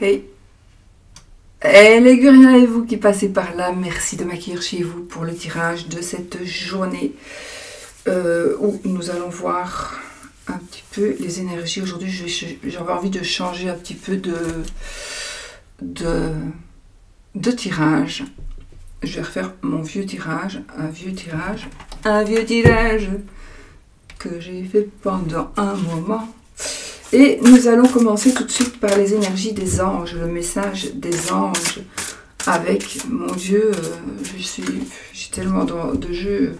Hey. Et les guriens et vous qui passez par là, merci de m'accueillir chez vous pour le tirage de cette journée euh, où nous allons voir un petit peu les énergies. Aujourd'hui, j'avais envie de changer un petit peu de, de tirage. Je vais refaire mon vieux tirage, un vieux tirage, un vieux tirage que j'ai fait pendant un moment. Et nous allons commencer tout de suite par les énergies des anges, le message des anges avec, mon Dieu, euh, je suis, j'ai tellement de, jeux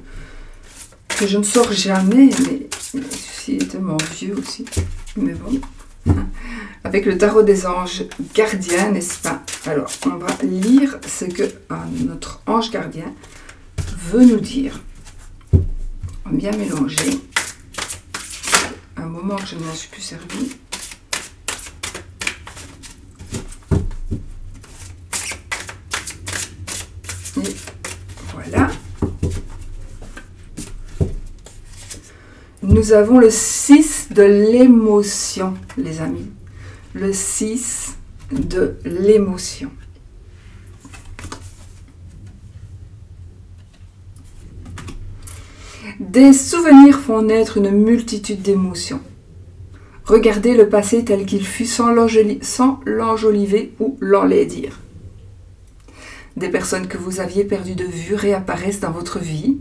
que je ne sors jamais, mais, ceci est tellement vieux aussi, mais bon. Avec le tarot des anges gardiens, n'est-ce pas? Alors, on va lire ce que notre ange gardien veut nous dire. Bien mélanger un moment que je ne m'en suis plus servi. Et voilà. Nous avons le 6 de l'émotion, les amis. Le 6 de l'émotion. Des souvenirs font naître une multitude d'émotions. Regardez le passé tel qu'il fut sans l'enjoliver ou l'enlaidir. Des personnes que vous aviez perdues de vue réapparaissent dans votre vie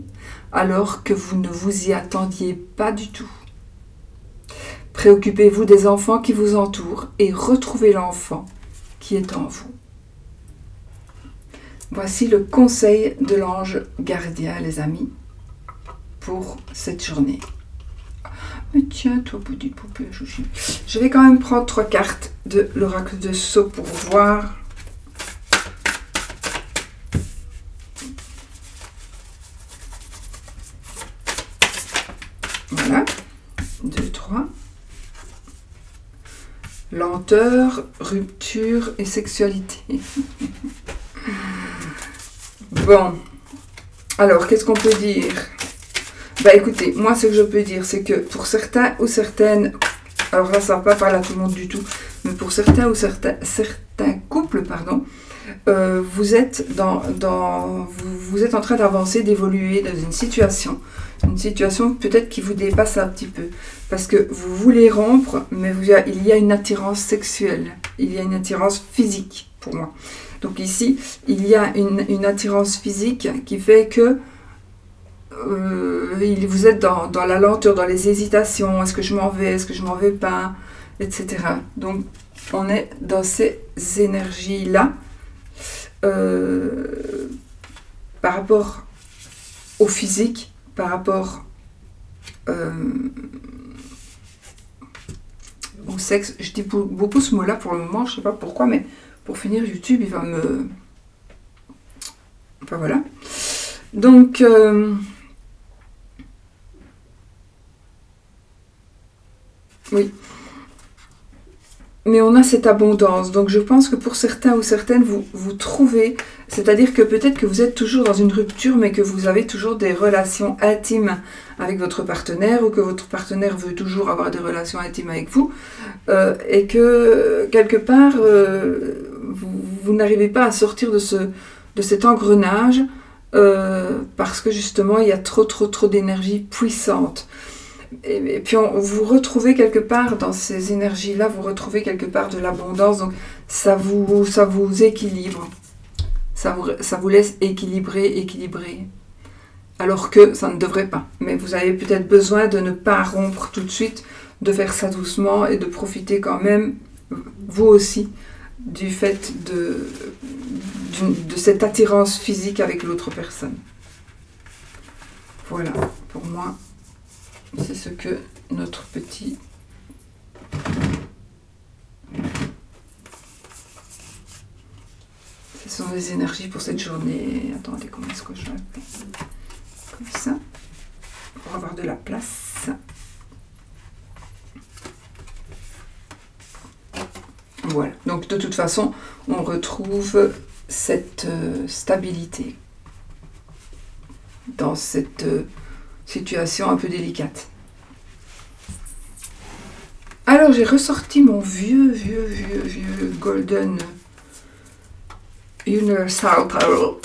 alors que vous ne vous y attendiez pas du tout. Préoccupez-vous des enfants qui vous entourent et retrouvez l'enfant qui est en vous. Voici le conseil de l'ange gardien, les amis pour cette journée. Tiens, toi, petite poupée, Je vais quand même prendre trois cartes de l'oracle de Sceaux pour voir. Voilà. Deux, trois. Lenteur, rupture et sexualité. bon. Alors, qu'est-ce qu'on peut dire? Bah écoutez, moi ce que je peux dire, c'est que pour certains ou certaines, alors là ça va pas parler à tout le monde du tout, mais pour certains ou certains, certains couples, pardon, euh, vous, êtes dans, dans, vous, êtes en train d'avancer, d'évoluer dans une situation, une situation peut-être qui vous dépasse un petit peu, parce que vous voulez rompre, mais vous, il y a une attirance sexuelle, il y a une attirance physique pour moi. Donc ici, il y a une, une attirance physique qui fait que euh, vous êtes dans, la lenteur, dans les hésitations, est-ce que je m'en vais, est-ce que je m'en vais pas, etc. Donc on est dans ces énergies-là euh, par rapport au physique, par rapport euh, au sexe. Je dis beaucoup ce mot-là pour le moment, je sais pas pourquoi, mais pour finir, YouTube, il va me... Enfin voilà. Donc... Oui. Mais on a cette abondance. Donc je pense que pour certains ou certaines, vous, vous trouvez, c'est-à-dire que peut-être que vous êtes toujours dans une rupture, mais que vous avez toujours des relations intimes avec votre partenaire, ou que votre partenaire veut toujours avoir des relations intimes avec vous, euh, et que quelque part, euh, vous, n'arrivez pas à sortir de, ce, de cet engrenage, euh, parce que justement, il y a trop, trop, trop d'énergie puissante et, puis vous retrouvez quelque part dans ces énergies-là, vous retrouvez quelque part de l'abondance, donc ça vous, ça vous équilibre, ça vous, ça vous laisse équilibrer, équilibrer, alors que ça ne devrait pas. Mais vous avez peut-être besoin de ne pas rompre tout de suite, de faire ça doucement et de profiter quand même, vous aussi, du fait de, de cette attirance physique avec l'autre personne. Voilà, pour moi, c'est ce que notre petit ce sont les énergies pour cette journée. Attendez, comment est-ce que je vais Comme ça. Pour avoir de la place. Voilà. Donc de toute façon, on retrouve cette euh, stabilité dans cette euh, situation un peu délicate. Alors, j'ai ressorti mon vieux, vieux, vieux, vieux Golden Universal Tarot.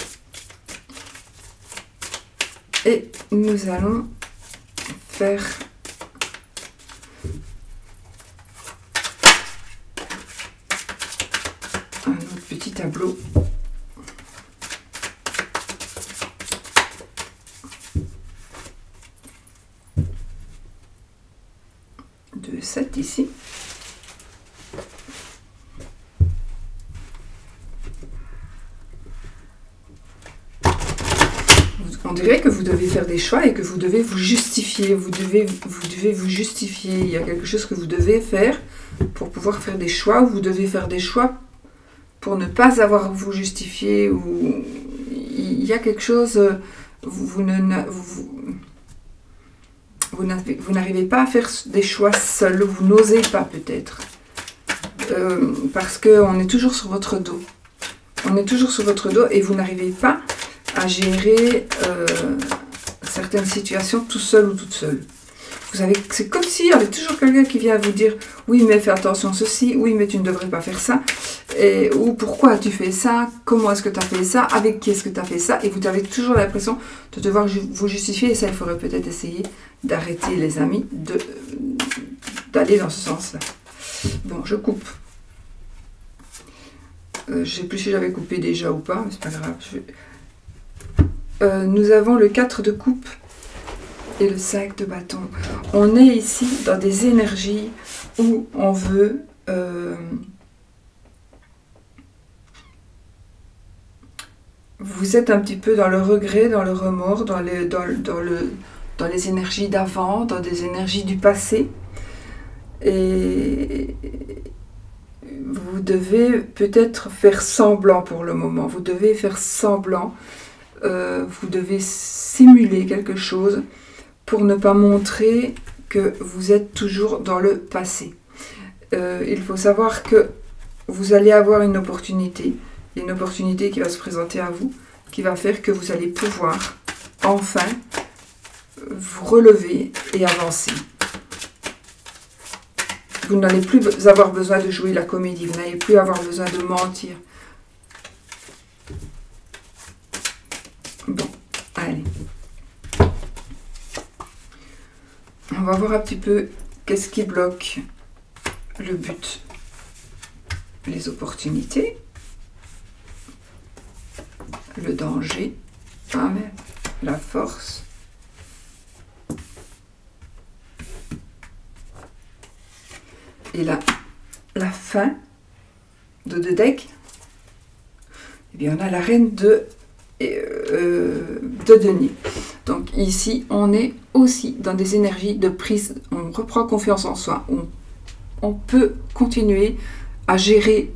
Et nous allons faire un autre petit tableau. De 7 ici. On dirait que vous devez faire des choix et que vous devez vous justifier. Vous devez, vous devez vous justifier. Il y a quelque chose que vous devez faire pour pouvoir faire des choix. Vous devez faire des choix pour ne pas avoir vous justifier. Ou il y a quelque chose. Vous, ne, vous n'arrivez pas à faire des choix seul. Vous n'osez pas peut-être. Euh, parce qu'on est toujours sur votre dos. On est toujours sur votre dos et vous n'arrivez pas à gérer euh, certaines situations tout seul ou toute seule. Vous c'est comme s'il y avait toujours quelqu'un qui vient vous dire oui mais fais attention à ceci, oui mais tu ne devrais pas faire ça, et, ou pourquoi tu fais ça, comment est-ce que tu as fait ça, avec qui est-ce que tu as fait ça, et vous avez toujours l'impression de devoir vous justifier, et ça il faudrait peut-être essayer d'arrêter les amis, d'aller dans ce sens-là. Bon, je coupe. Euh, je ne sais plus si j'avais coupé déjà ou pas, mais c'est pas grave. Euh, nous avons le 4 de coupe et le 5 de bâton. On est ici dans des énergies où on veut... Euh, vous êtes un petit peu dans le regret, dans le remords, dans, les, dans, le, dans les énergies d'avant, dans des énergies du passé. Et vous devez peut-être faire semblant pour le moment. Vous devez faire semblant euh, vous devez simuler quelque chose pour ne pas montrer que vous êtes toujours dans le passé. Euh, il faut savoir que vous allez avoir une opportunité, une opportunité qui va se présenter à vous, qui va faire que vous allez pouvoir enfin vous relever et avancer. Vous n'allez plus avoir besoin de jouer la comédie, vous n'allez plus avoir besoin de mentir, Bon, allez. On va voir un petit peu qu'est-ce qui bloque le but, les opportunités, le danger, la force. Et là, la fin de deux decks, eh bien on a la reine de euh, de denier. Donc ici, on est aussi dans des énergies de prise, on reprend confiance en soi, on, on peut continuer à gérer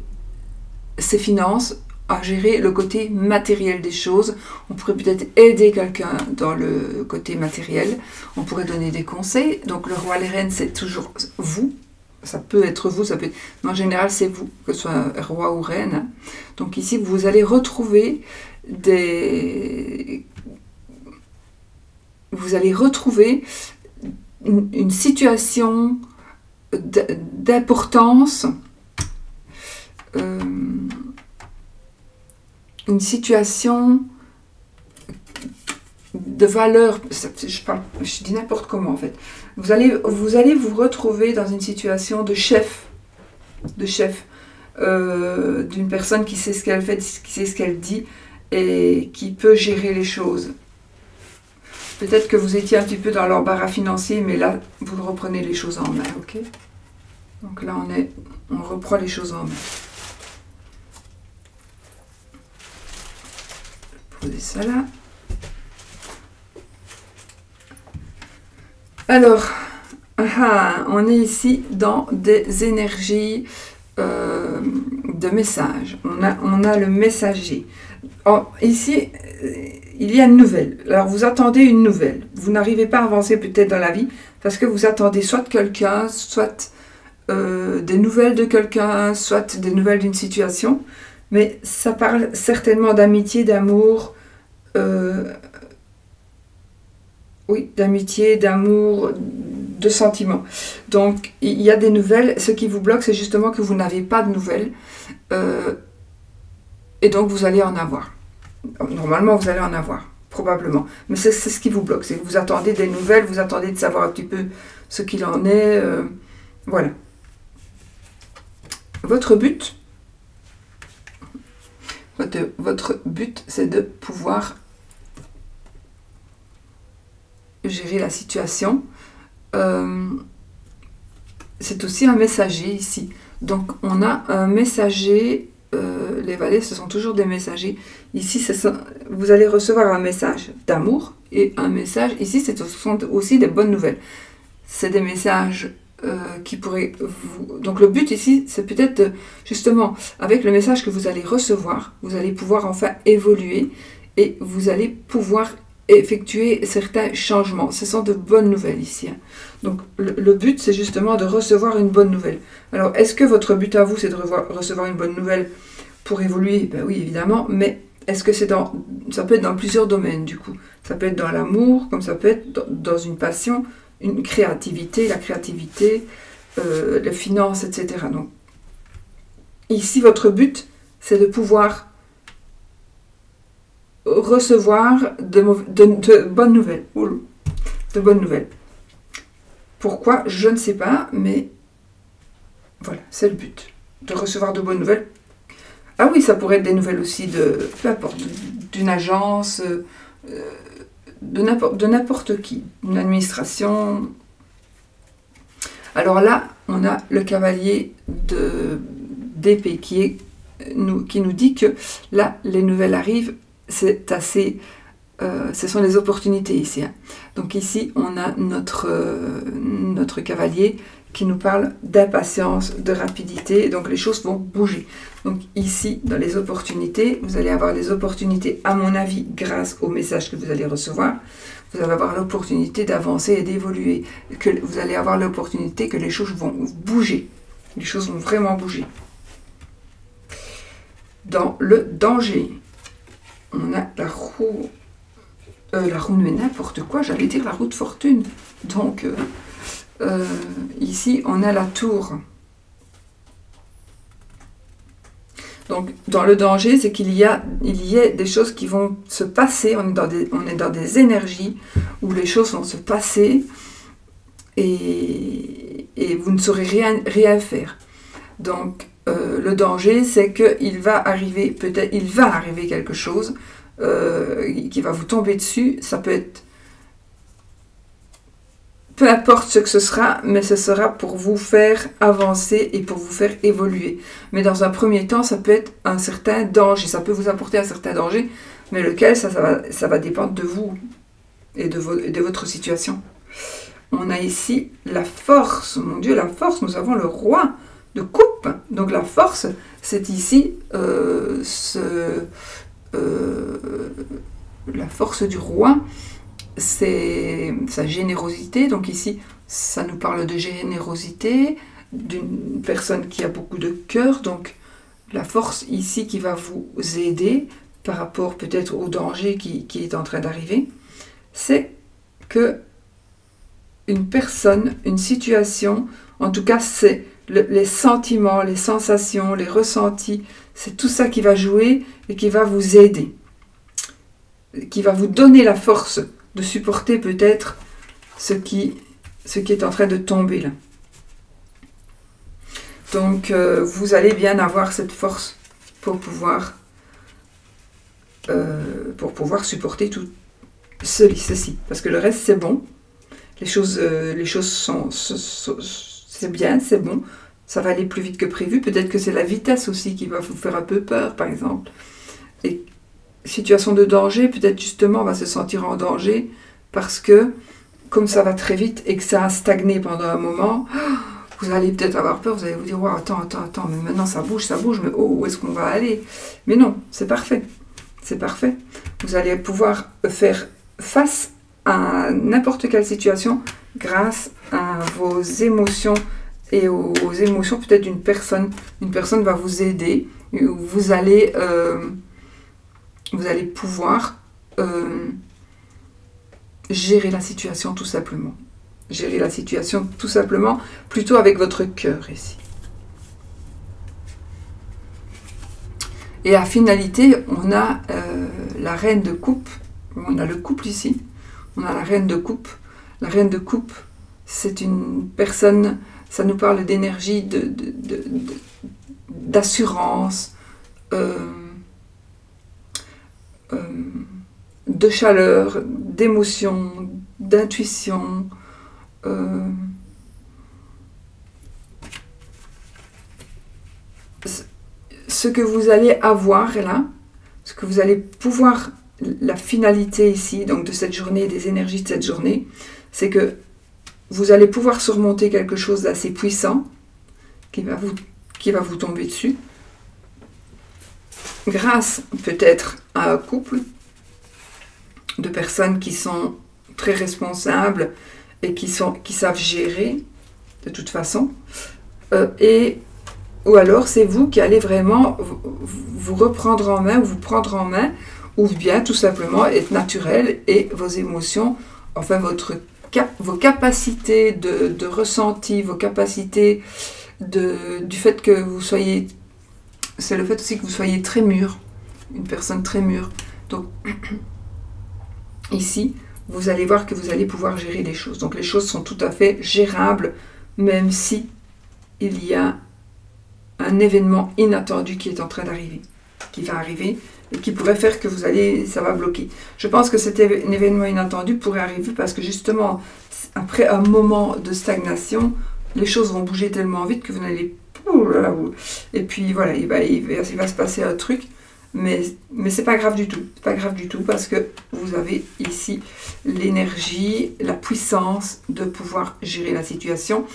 ses finances, à gérer le côté matériel des choses. On pourrait peut-être aider quelqu'un dans le côté matériel. On pourrait donner des conseils. Donc le roi, les reines, c'est toujours vous. Ça peut être vous, ça peut être... Mais en général, c'est vous, que ce soit roi ou reine. Donc ici, vous allez retrouver des... Vous allez retrouver une, situation d'importance, euh, une situation de valeur, je, parle, je dis n'importe comment en fait. Vous allez, vous allez vous retrouver dans une situation de chef, de chef, euh, d'une personne qui sait ce qu'elle fait, qui sait ce qu'elle dit, et qui peut gérer les choses. Peut-être que vous étiez un petit peu dans l'embarras financier, mais là, vous reprenez les choses en main, ok? Donc là, on, est, on reprend les choses en main. Alors, ah, on est ici dans des énergies euh, de message. On a, le messager. Ici, euh, il y a une nouvelle. Alors, vous attendez une nouvelle. Vous n'arrivez pas à avancer peut-être dans la vie parce que vous attendez soit quelqu'un, soit euh, des nouvelles de quelqu'un, soit des nouvelles d'une situation. Mais ça parle certainement d'amitié, d'amour. Euh, oui, d'amitié, d'amour, de sentiments. Donc, il y a des nouvelles. Ce qui vous bloque, c'est justement que vous n'avez pas de nouvelles. Euh, et donc, vous allez en avoir. Normalement, vous allez en avoir, probablement. Mais c'est ce qui vous bloque. C'est que vous attendez des nouvelles, vous attendez de savoir un petit peu ce qu'il en est. Euh, voilà. Votre but, votre, but, c'est de pouvoir gérer la situation. Euh, c'est aussi un messager ici. Donc on a un messager, euh, les valets ce sont toujours des messagers. Ici vous allez recevoir un message d'amour et un message, ici ce sont aussi des bonnes nouvelles. C'est des messages euh, qui pourraient vous... Donc le but ici c'est peut-être justement avec le message que vous allez recevoir, vous allez pouvoir enfin évoluer et vous allez pouvoir effectuer certains changements. Ce sont de bonnes nouvelles ici. Hein. Donc le, but, c'est justement de recevoir une bonne nouvelle. Alors, est-ce que votre but à vous, c'est de recevoir une bonne nouvelle pour évoluer? Ben oui, évidemment, mais est-ce que c'est dans... Ça peut être dans plusieurs domaines, du coup? Ça peut être dans l'amour, comme ça peut être dans une passion, une créativité, la créativité, euh, les finances, etc. Donc, ici, votre but, c'est de pouvoir recevoir de, bonnes nouvelles. De bonnes nouvelles. Pourquoi? Je ne sais pas, mais voilà, c'est le but. De recevoir de bonnes nouvelles. Ah oui, ça pourrait être des nouvelles aussi de, peu importe, d'une agence, euh, de n'importe qui, une administration. Alors là, on a le cavalier d'épée qui, qui nous dit que là, les nouvelles arrivent c'est assez... Euh, ce sont les opportunités ici. Hein. Donc ici, on a notre, euh, notre cavalier qui nous parle d'impatience, de rapidité, donc les choses vont bouger. Donc ici, dans les opportunités, vous allez avoir les opportunités, à mon avis, grâce au message que vous allez recevoir. Vous allez avoir l'opportunité d'avancer et d'évoluer. Vous allez avoir l'opportunité que les choses vont bouger. Les choses vont vraiment bouger. Dans le danger, on a la roue, euh, la roue mais n'importe quoi, j'allais dire la roue de fortune. Donc, euh, euh, ici, on a la tour. Donc, dans le danger, c'est qu'il y a, il y a des choses qui vont se passer. On est, dans des, on est dans des énergies où les choses vont se passer et, et vous ne saurez rien, rien faire. Donc, euh, le danger, c'est qu'il va arriver, peut-être, il va arriver quelque chose euh, qui va vous tomber dessus. Ça peut être, peu importe ce que ce sera, mais ce sera pour vous faire avancer et pour vous faire évoluer. Mais dans un premier temps, ça peut être un certain danger, ça peut vous apporter un certain danger, mais lequel, ça, va, dépendre de vous et de votre situation. On a ici la force, mon Dieu, la force, nous avons le roi coupe. Donc la force, c'est ici euh, euh, la force du roi, c'est sa générosité. Donc ici, ça nous parle de générosité, d'une personne qui a beaucoup de cœur. Donc la force ici qui va vous aider par rapport peut-être au danger qui est en train d'arriver, c'est que une personne, une situation, en tout cas c'est les sentiments, les sensations, les ressentis, c'est tout ça qui va jouer et qui va vous aider, qui va vous donner la force de supporter peut-être ce qui, est en train de tomber là. Donc euh, vous allez bien avoir cette force pour pouvoir, euh, pour pouvoir supporter tout ceci. Parce que le reste c'est bon. Les choses, euh, les choses sont c'est bien, c'est bon, ça va aller plus vite que prévu. Peut-être que c'est la vitesse aussi qui va vous faire un peu peur, par exemple. Et situation de danger, peut-être justement on va se sentir en danger parce que comme ça va très vite et que ça a stagné pendant un moment, vous allez peut-être avoir peur, vous allez vous dire, attends, attends, attends, mais maintenant ça bouge, ça bouge, mais oh, où est-ce qu'on va aller? Mais non, c'est parfait, c'est parfait. Vous allez pouvoir faire face à n'importe quelle situation grâce à vos émotions et aux, émotions peut-être d'une personne. Une personne va vous aider, vous allez, euh, vous allez pouvoir euh, gérer la situation tout simplement. gérer la situation tout simplement, plutôt avec votre cœur ici. Et à finalité, on a euh, la reine de coupe. On a le couple ici. On a la reine de coupe. La reine de coupe, c'est une personne, ça nous parle d'énergie, d'assurance, de, euh, euh, de chaleur, d'émotion, d'intuition. ce que vous allez avoir là, ce que vous allez pouvoir, la finalité ici, donc de cette journée, des énergies de cette journée, c'est que vous allez pouvoir surmonter quelque chose d'assez puissant qui va, vous, tomber dessus, grâce peut-être à un couple de personnes qui sont très responsables et qui savent gérer de toute façon, euh, et ou alors c'est vous qui allez vraiment vous reprendre en main ou vous prendre en main, ou bien tout simplement être naturel et vos émotions, enfin votre vos capacités de, ressenti, vos capacités de, du fait que vous soyez... C'est le fait aussi que vous soyez très mûr, une personne très mûre. Donc ici, vous allez voir que vous allez pouvoir gérer les choses. Donc les choses sont tout à fait gérables, même si il y a un événement inattendu qui est en train d'arriver, qui va arriver qui pourrait faire que vous allez, ça va bloquer. Je pense que cet événement inattendu pourrait arriver parce que justement, après un moment de stagnation, les choses vont bouger tellement vite que vous n'allez et puis voilà, il va, il va, se passer un truc, mais, mais c'est pas grave du tout. C'est pas grave du tout parce que vous avez ici l'énergie, la puissance de pouvoir gérer la situation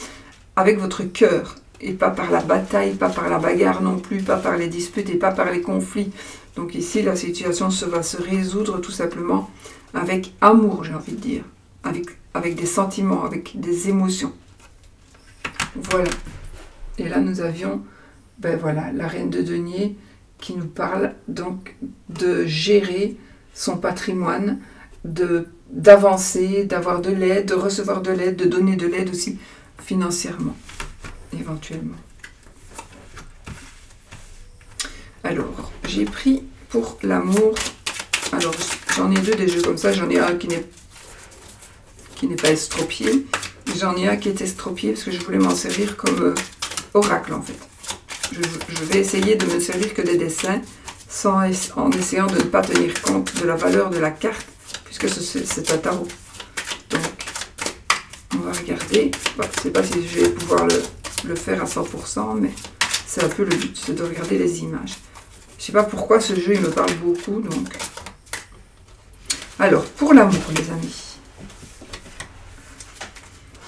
avec votre cœur et pas par la bataille, pas par la bagarre non plus, pas par les disputes et pas par les conflits. Donc ici, la situation se va se résoudre tout simplement avec amour, j'ai envie de dire, avec, avec des sentiments, avec des émotions. Voilà. Et là, nous avions, ben voilà, la reine de denier qui nous parle donc de gérer son patrimoine, d'avancer, d'avoir de l'aide, de recevoir de l'aide, de donner de l'aide aussi financièrement éventuellement. Alors, j'ai pris pour l'amour, alors j'en ai deux des jeux comme ça, j'en ai un qui n'est qui n'est pas estropié, j'en ai un qui est estropié parce que je voulais m'en servir comme euh, oracle en fait. Je, vais essayer de me servir que des dessins sans, en essayant de ne pas tenir compte de la valeur de la carte puisque c'est un tarot. Donc, on va regarder. je ne sais pas si je vais pouvoir le, le faire à 100%, mais c'est un peu le but, c'est de regarder les images. Je pas pourquoi ce jeu, il me parle beaucoup, donc... Alors, pour l'amour, les amis.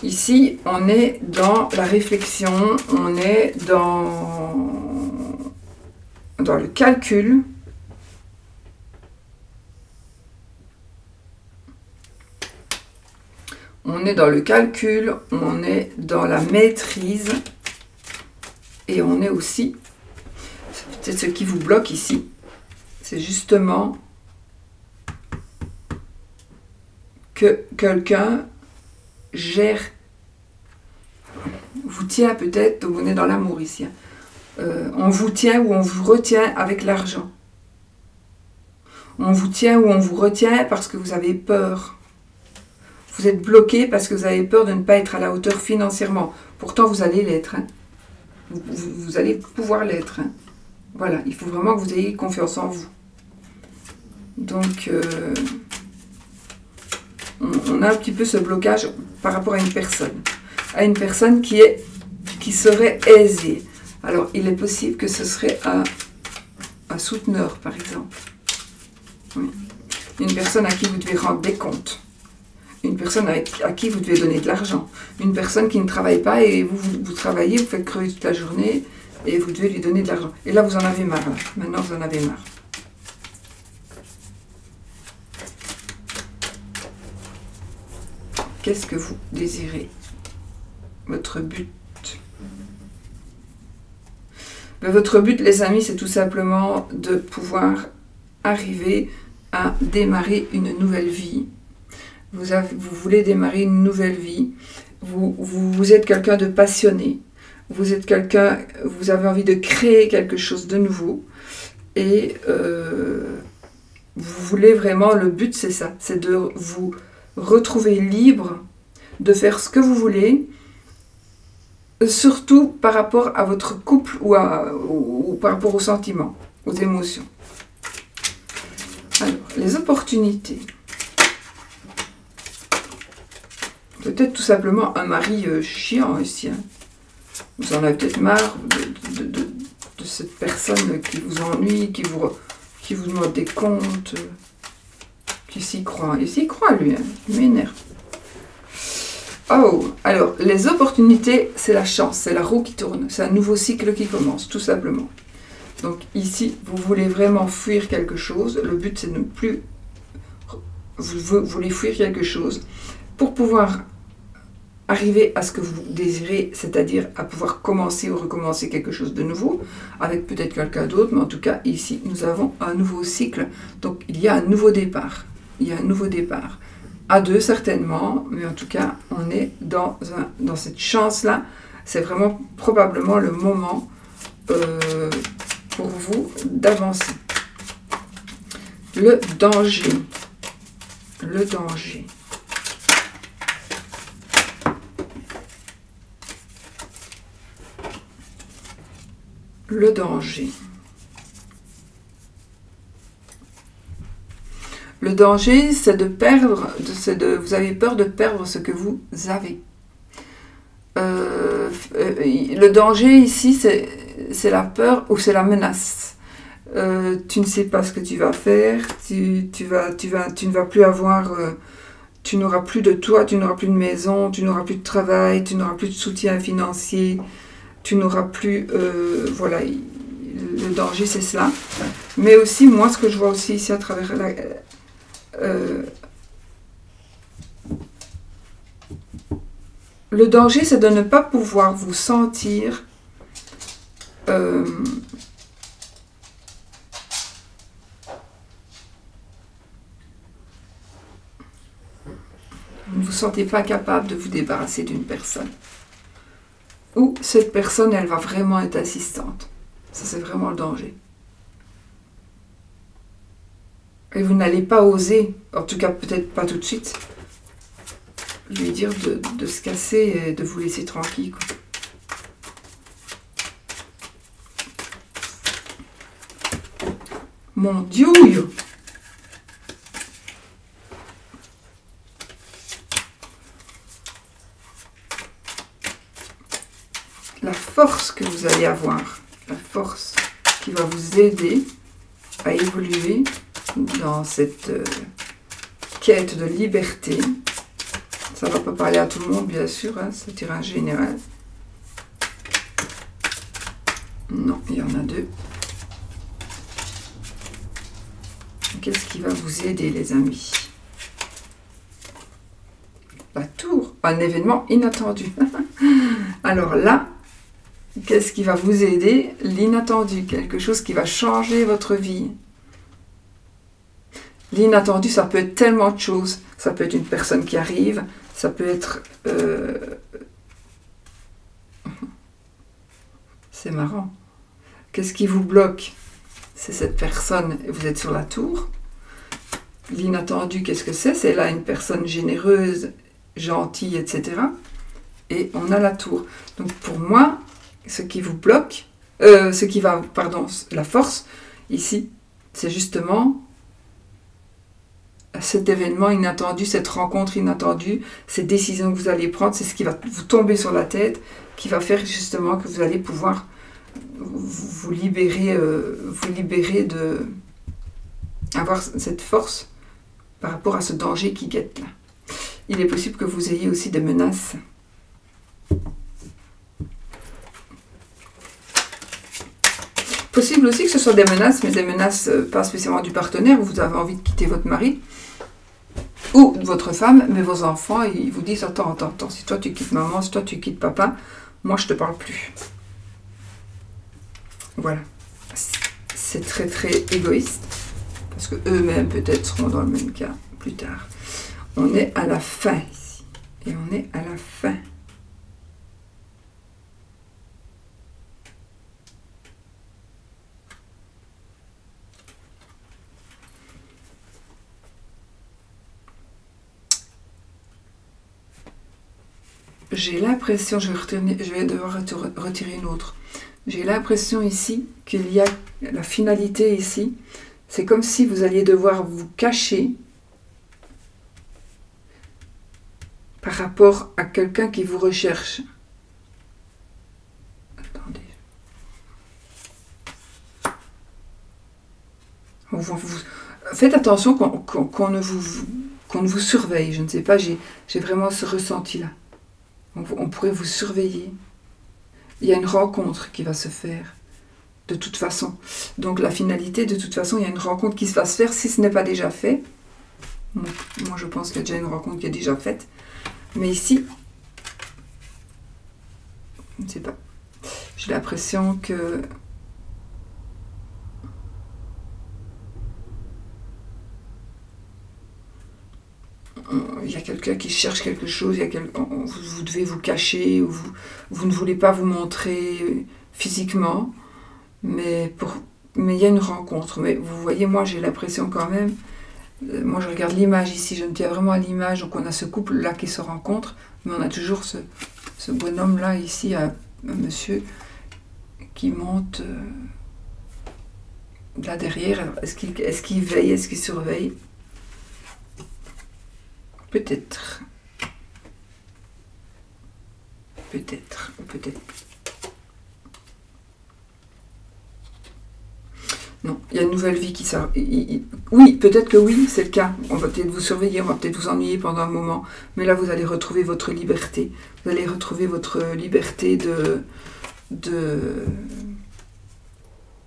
Ici, on est dans la réflexion, on est dans, dans le calcul. On est dans le calcul, on est dans la maîtrise et on est aussi, c'est ce qui vous bloque ici, c'est justement que quelqu'un gère, vous tient peut-être, on est dans l'amour ici, hein. euh, on vous tient ou on vous retient avec l'argent. On vous tient ou on vous retient parce que vous avez peur vous êtes bloqué parce que vous avez peur de ne pas être à la hauteur financièrement. Pourtant, vous allez l'être. Hein. Vous, allez pouvoir l'être. Hein. Voilà, il faut vraiment que vous ayez confiance en vous. Donc, euh, on, a un petit peu ce blocage par rapport à une personne. À une personne qui, serait aisée. Alors, il est possible que ce serait un, souteneur, par exemple. Une personne à qui vous devez rendre des comptes une personne à qui vous devez donner de l'argent, une personne qui ne travaille pas et vous, travaillez, vous faites crever toute la journée et vous devez lui donner de l'argent. Et là, vous en avez marre. Maintenant, vous en avez marre. Qu'est-ce que vous désirez? Votre but ben, Votre but, les amis, c'est tout simplement de pouvoir arriver à démarrer une nouvelle vie vous, avez, vous voulez démarrer une nouvelle vie, vous, vous, êtes quelqu'un de passionné, vous êtes quelqu'un, vous avez envie de créer quelque chose de nouveau, et euh, vous voulez vraiment, le but c'est ça, c'est de vous retrouver libre, de faire ce que vous voulez, surtout par rapport à votre couple ou, ou par rapport aux sentiments, aux émotions. Alors, les opportunités. Peut-être tout simplement un mari euh, chiant ici. Hein. Vous en avez peut-être marre de, cette personne qui vous ennuie, qui vous, qui vous demande des comptes, qui s'y croit. Il s'y croit, lui. Hein. Il m'énerve. Oh, alors, les opportunités, c'est la chance, c'est la roue qui tourne, c'est un nouveau cycle qui commence, tout simplement. Donc ici, vous voulez vraiment fuir quelque chose. Le but, c'est de ne plus... Vous voulez fuir quelque chose pour pouvoir arriver à ce que vous désirez, c'est-à-dire à pouvoir commencer ou recommencer quelque chose de nouveau, avec peut-être quelqu'un d'autre, mais en tout cas, ici, nous avons un nouveau cycle. Donc, il y a un nouveau départ. Il y a un nouveau départ. À deux, certainement, mais en tout cas, on est dans, cette chance-là. C'est vraiment probablement le moment euh, pour vous d'avancer. Le danger. Le danger. Le danger. Le danger, c'est de perdre, de, vous avez peur de perdre ce que vous avez. Euh, euh, le danger ici, c'est la peur ou c'est la menace. Euh, tu ne sais pas ce que tu vas faire, tu, vas, tu, vas, tu ne vas plus avoir, tu n'auras plus de toi, tu n'auras plus de maison, tu n'auras plus de travail, tu n'auras plus de soutien financier, tu n'auras plus, euh, voilà, le danger c'est cela. Mais aussi, moi ce que je vois aussi ici à travers la... le danger c'est de ne pas pouvoir vous sentir euh, vous ne vous sentez pas capable de vous débarrasser d'une personne. Ou cette personne, elle va vraiment être assistante. Ça, c'est vraiment le danger. Et vous n'allez pas oser, en tout cas peut-être pas tout de suite, lui dire de, se casser et de vous laisser tranquille. Mon Dieu La force que vous allez avoir, la force qui va vous aider à évoluer dans cette euh, quête de liberté. Ça va pas parler à tout le monde, bien sûr, hein, c'est tirage général. Non, il y en a deux. Qu'est-ce qui va vous aider, les amis? La tour, un événement inattendu. Alors là, qu'est-ce qui va vous aider L'inattendu, quelque chose qui va changer votre vie. L'inattendu, ça peut être tellement de choses. Ça peut être une personne qui arrive, ça peut être... Euh, c'est marrant. Qu'est-ce qui vous bloque? C'est cette personne, vous êtes sur la tour, L'inattendu, qu'est-ce que c'est? C'est là une personne généreuse, gentille, etc. Et on a la tour. Donc pour moi, ce qui vous bloque, euh, ce qui va, pardon, la force, ici, c'est justement cet événement inattendu, cette rencontre inattendue, cette décision que vous allez prendre, c'est ce qui va vous tomber sur la tête, qui va faire justement que vous allez pouvoir vous, libérer, euh, vous libérer de avoir cette force par rapport à ce danger qui guette là. Il est possible que vous ayez aussi des menaces. Possible aussi que ce soit des menaces, mais des menaces euh, pas spécialement du partenaire, où vous avez envie de quitter votre mari ou votre femme, mais vos enfants, ils vous disent Attends, attends, attends, si toi tu quittes maman, si toi tu quittes papa, moi je te parle plus. Voilà. C'est très très égoïste parce que eux-mêmes peut-être seront dans le même cas plus tard. On est à la fin ici. Et on est à la fin. J'ai l'impression, je, je, vais devoir retirer une autre. J'ai l'impression ici qu'il y a la finalité ici. C'est comme si vous alliez devoir vous cacher par rapport à quelqu'un qui vous recherche. Attendez. faites attention qu'on ne, ne vous surveille. Je ne sais pas, j'ai vraiment ce ressenti-là on, pourrait vous surveiller. Il y a une rencontre qui va se faire, de toute façon. Donc la finalité, de toute façon, il y a une rencontre qui va se faire si ce n'est pas déjà fait. Moi, je pense qu'il y a déjà une rencontre qui est déjà faite. Mais ici, je ne sais pas. J'ai l'impression que il y a quelqu'un qui cherche quelque chose, y vous, devez vous cacher, ou vous, ne voulez pas vous montrer physiquement, mais, pour, mais il y a une rencontre. Mais vous voyez, moi j'ai l'impression quand même, euh, moi je regarde l'image ici, je me tiens vraiment à l'image, donc on a ce couple-là qui se rencontre, mais on a toujours ce, bonhomme-là ici, un, monsieur qui monte euh, là derrière. Est-ce qu'il est qu'il veille, est-ce qu'il surveille? Peut-être. Peut-être, peut-être. Non, il y a une nouvelle vie qui sort. Oui, peut-être que oui, c'est le cas. On va peut-être vous surveiller, on va peut-être vous ennuyer pendant un moment. Mais là, vous allez retrouver votre liberté. Vous allez retrouver votre liberté de, de,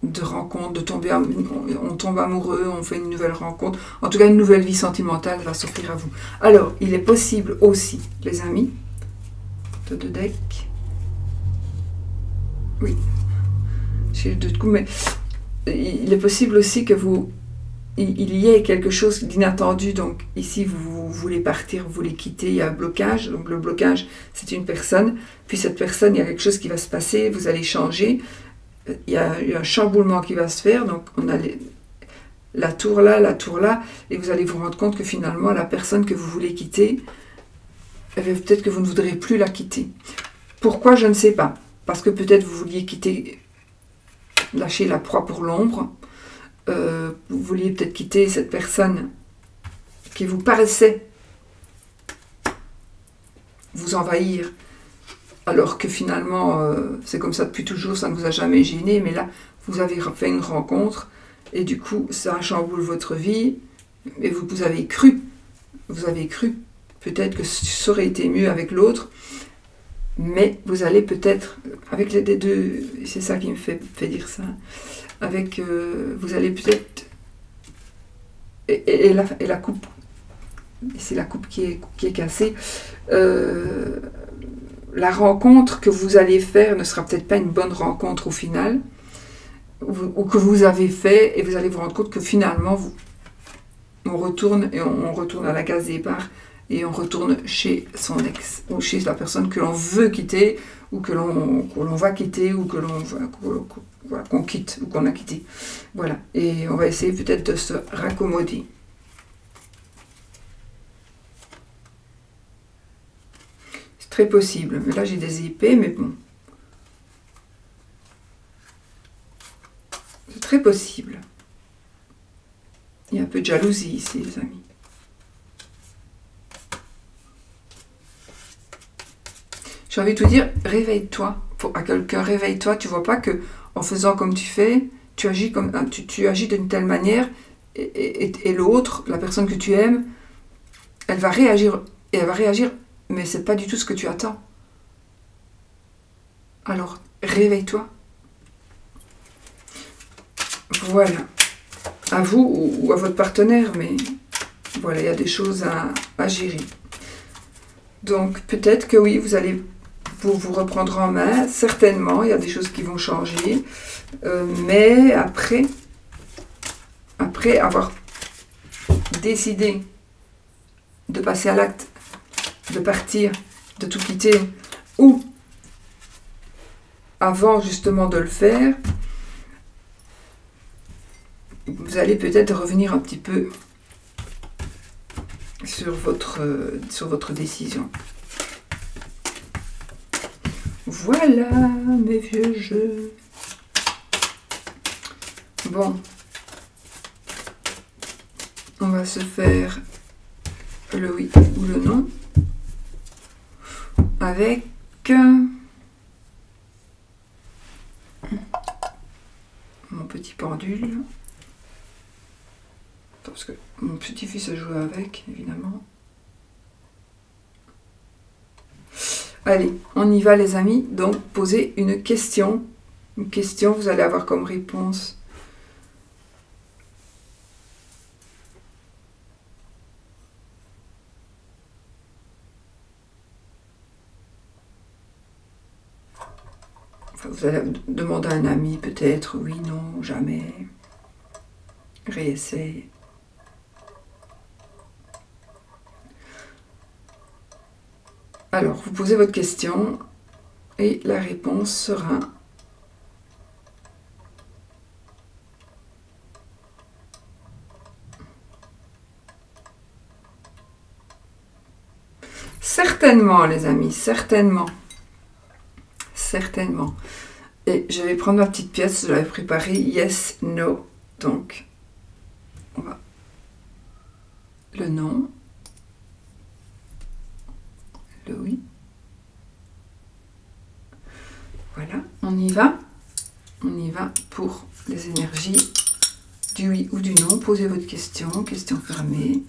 de rencontre, de tomber, on tombe amoureux, on fait une nouvelle rencontre. En tout cas, une nouvelle vie sentimentale va s'offrir à vous. Alors, il est possible aussi, les amis, de deux decks. Oui, j'ai deux coups, mais il est possible aussi que vous, il y ait quelque chose d'inattendu. Donc ici, vous, voulez partir, vous voulez quitter, il y a un blocage. Donc le blocage, c'est une personne. Puis cette personne, il y a quelque chose qui va se passer, vous allez changer il y a un chamboulement qui va se faire, donc on a la tour là, la tour là, et vous allez vous rendre compte que finalement la personne que vous voulez quitter, peut-être que vous ne voudrez plus la quitter. Pourquoi Je ne sais pas. Parce que peut-être vous vouliez quitter, lâcher la proie pour l'ombre, euh, vous vouliez peut-être quitter cette personne qui vous paraissait vous envahir alors que finalement, euh, c'est comme ça depuis toujours, ça ne vous a jamais gêné, mais là, vous avez fait une rencontre, et du coup, ça chamboule votre vie, et vous, vous avez cru, vous avez cru, peut-être que ça aurait été mieux avec l'autre, mais vous allez peut-être, avec les deux, c'est ça qui me fait, dire ça, avec, euh, vous allez peut-être, et, la, coupe, c'est la coupe qui est, qui est cassée, euh, la rencontre que vous allez faire ne sera peut-être pas une bonne rencontre au final, ou, que vous avez fait, et vous allez vous rendre compte que finalement, on retourne et on, retourne à la case départ et on retourne chez son ex ou chez la personne que l'on veut quitter ou que l'on va quitter ou que l'on qu'on quitte ou qu'on a quitté. Voilà. Et on va essayer peut-être de se raccommoder. Très possible. Mais là, j'ai des épées, mais bon. C'est très possible. Il y a un peu de jalousie ici, les amis. J'ai envie de te dire, réveille-toi. À quelqu'un, réveille-toi. Tu vois pas que en faisant comme tu fais, tu agis comme tu, agis d'une telle manière et l'autre, la personne que tu aimes, elle va réagir et elle va réagir mais c'est pas du tout ce que tu attends. Alors, réveille-toi. Voilà. À vous ou à votre partenaire, mais voilà, il y a des choses à, gérer. Donc, peut-être que oui, vous allez vous, reprendre en main. Certainement, il y a des choses qui vont changer. Euh, mais après, après avoir décidé de passer à l'acte, de partir, de tout quitter, ou avant justement de le faire, vous allez peut-être revenir un petit peu sur votre, sur votre décision. Voilà mes vieux jeux. Bon. On va se faire le oui ou le non avec mon petit pendule. Parce que mon petit-fils a joué avec, évidemment. Allez, on y va les amis. Donc, posez une question. Une question, vous allez avoir comme réponse. Vous allez demander à un ami peut-être, oui, non, jamais. Réessaye. Alors, vous posez votre question et la réponse sera Certainement, les amis, certainement. Certainement. Et je vais prendre ma petite pièce, je l'avais préparée, yes, no. Donc, on va le non. oui. Voilà, on y va. On y va pour les énergies du oui ou du non. Posez votre question, question fermée.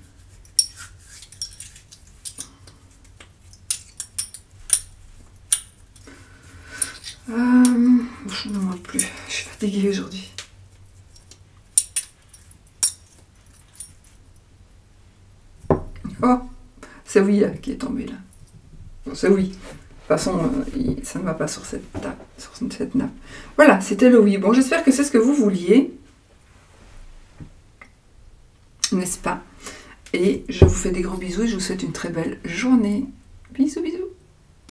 Euh, je ne demande plus, je suis fatiguée aujourd'hui. Oh, c'est oui qui est tombé là. C'est oui. De toute façon, euh, ça ne va pas sur cette, sur cette nappe. Voilà, c'était le oui. Bon, j'espère que c'est ce que vous vouliez. N'est-ce pas? Et je vous fais des gros bisous et je vous souhaite une très belle journée. Bisous, bisous.